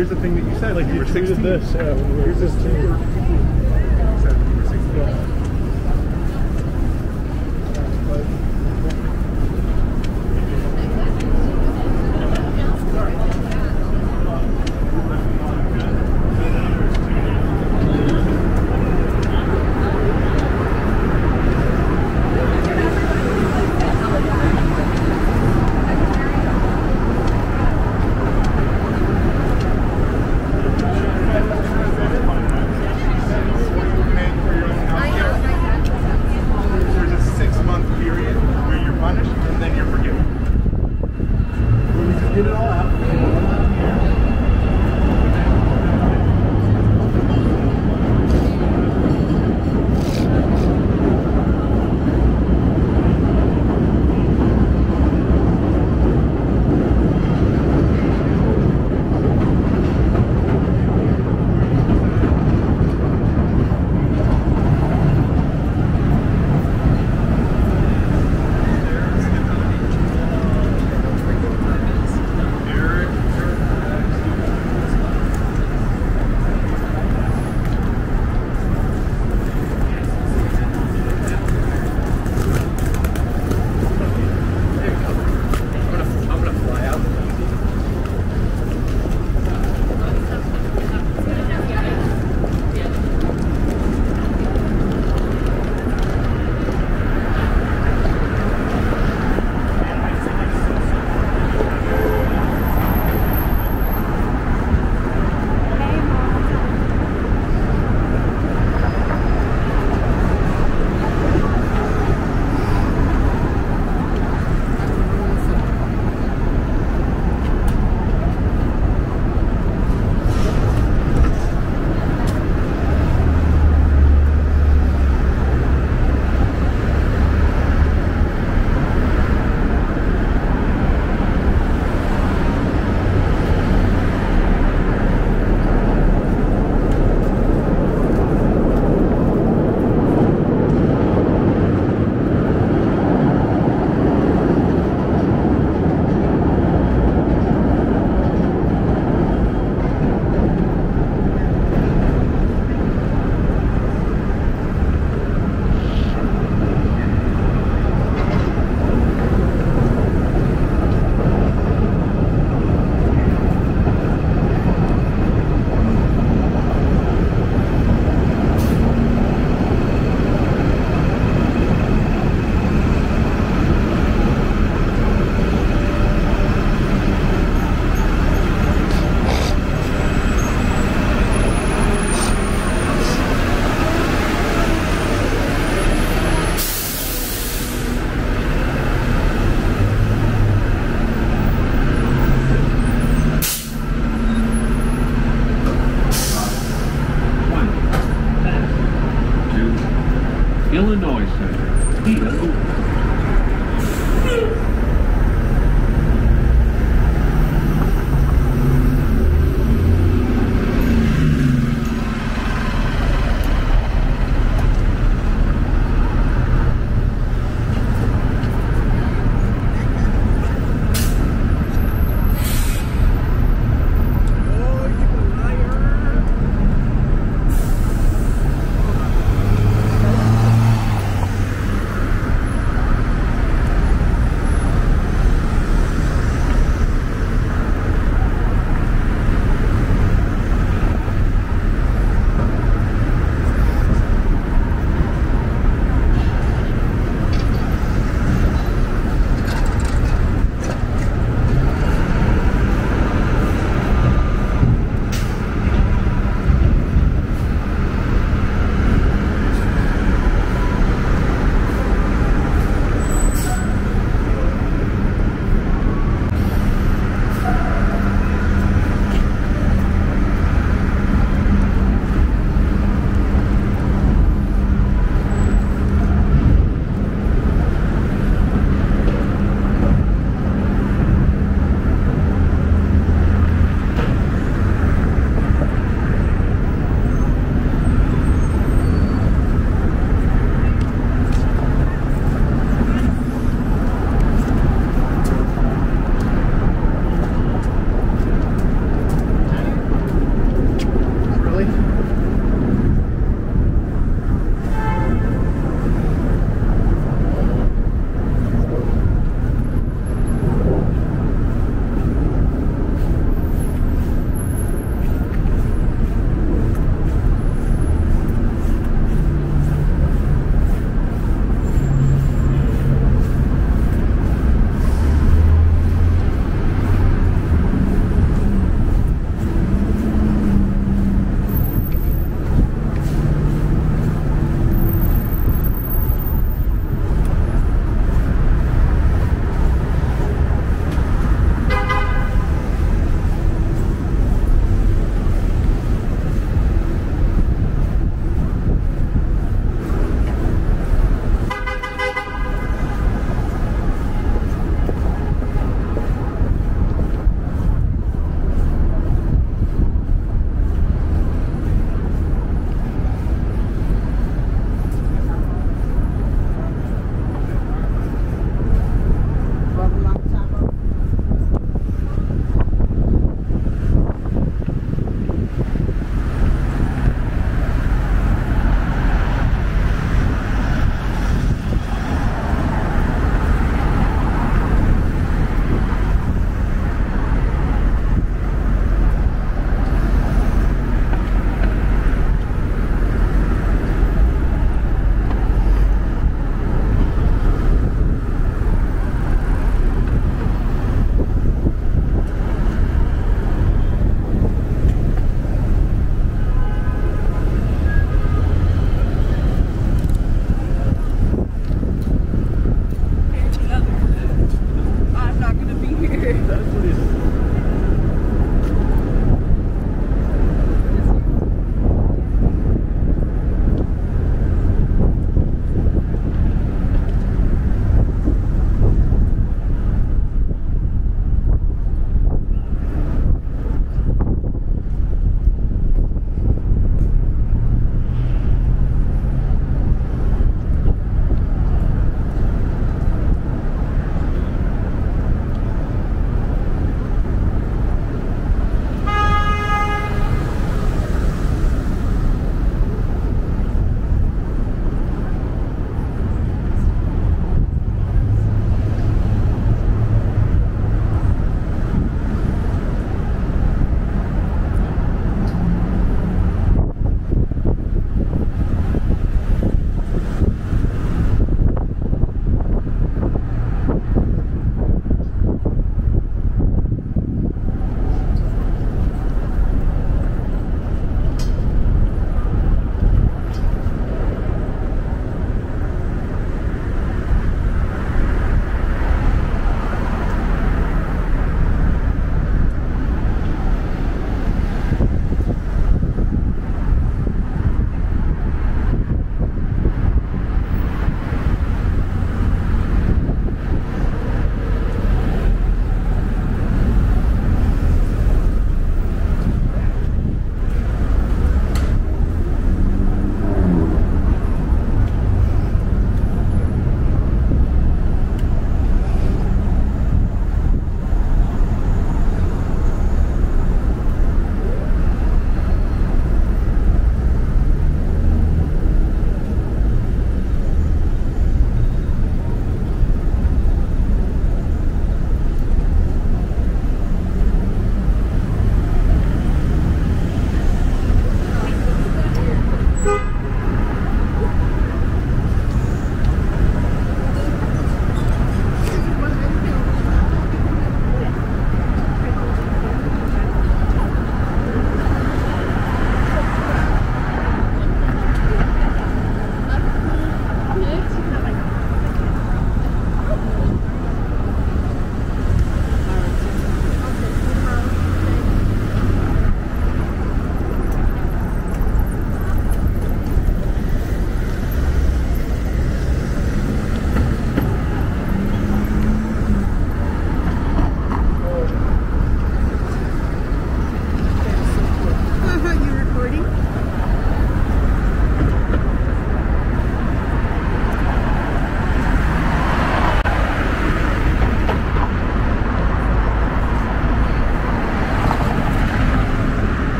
here's the thing that you said. Like uh, you were 16. This, yeah, here's this. Two,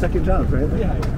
second job, right? Yeah.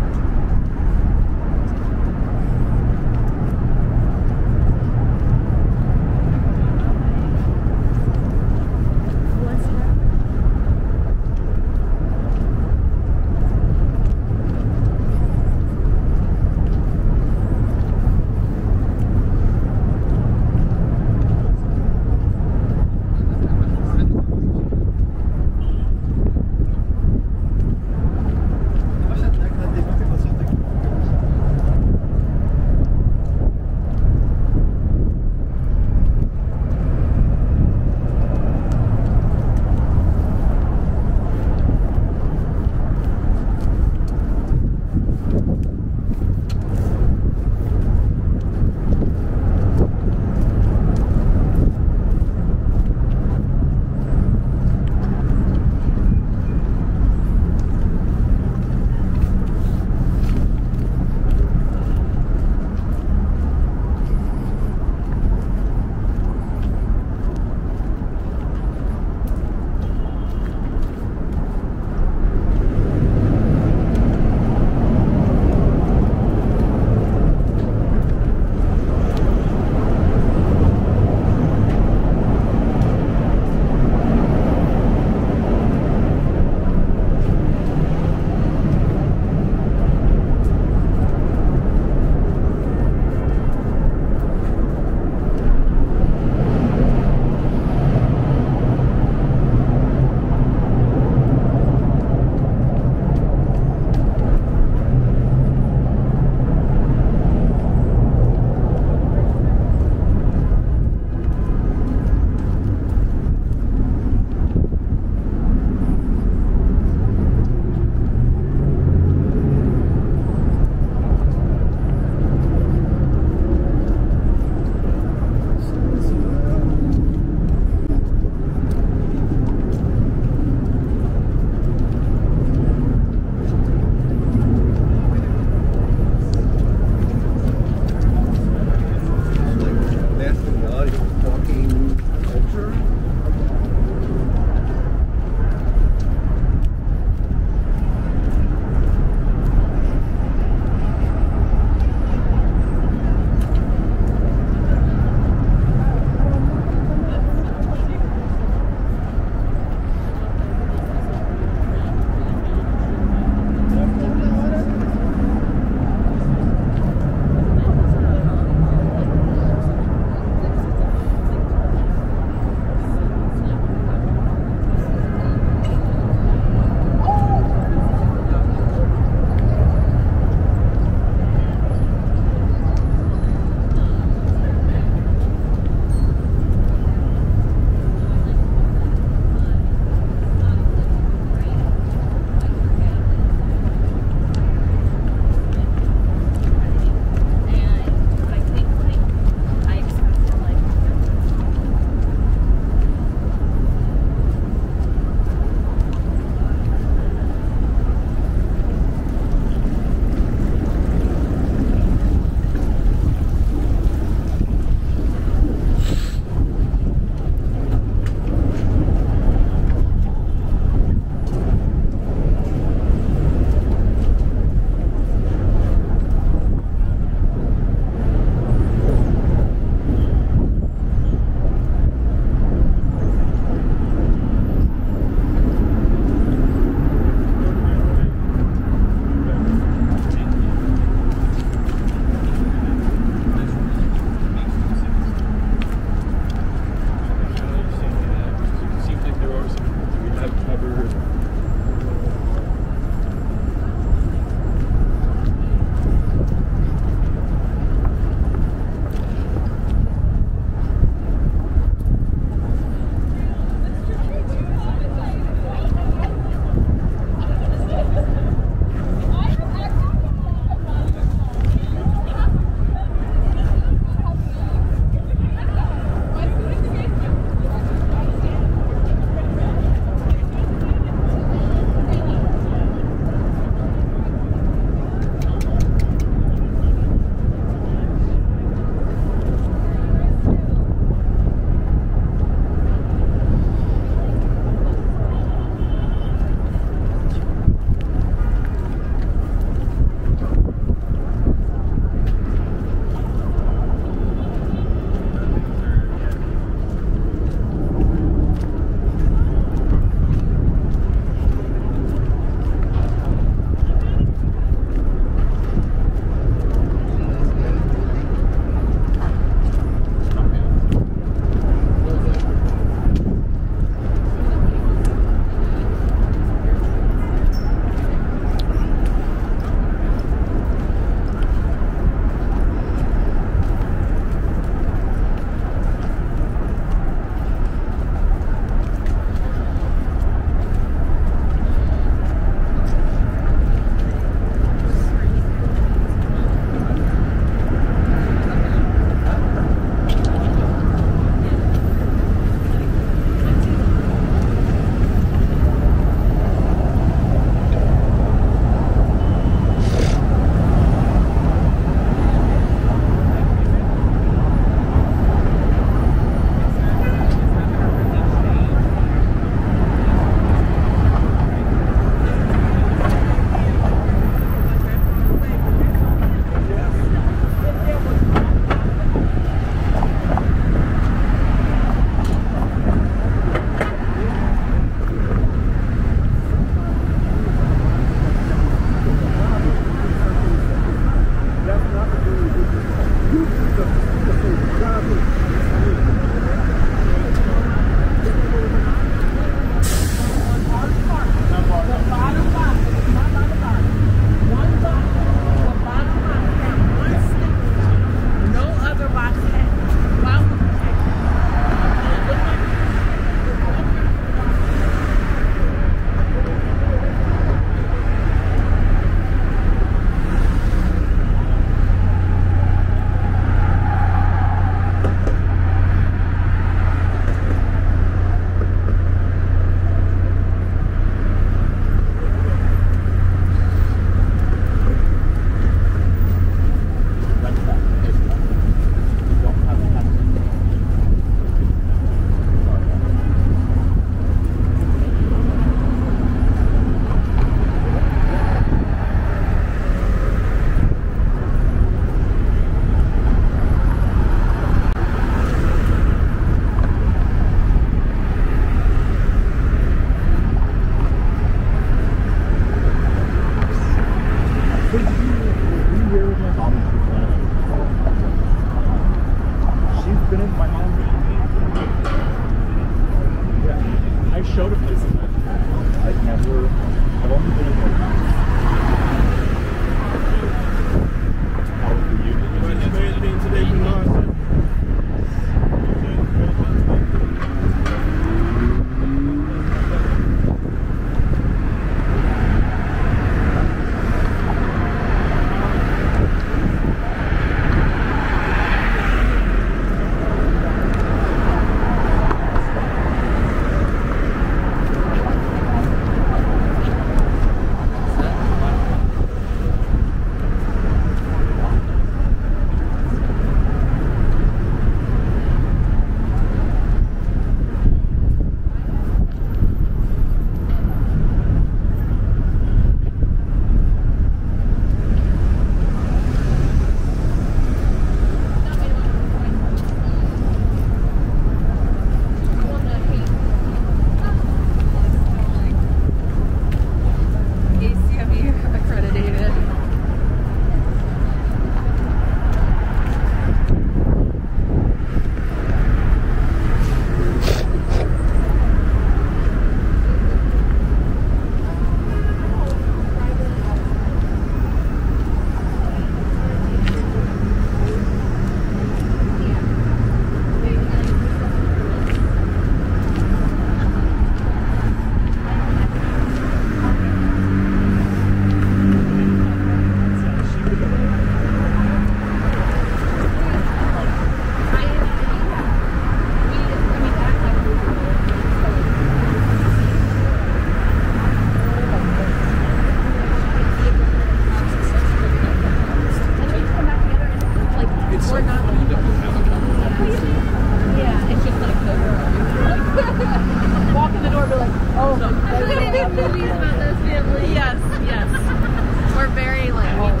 Movies about those families. Yes, yes. We're very like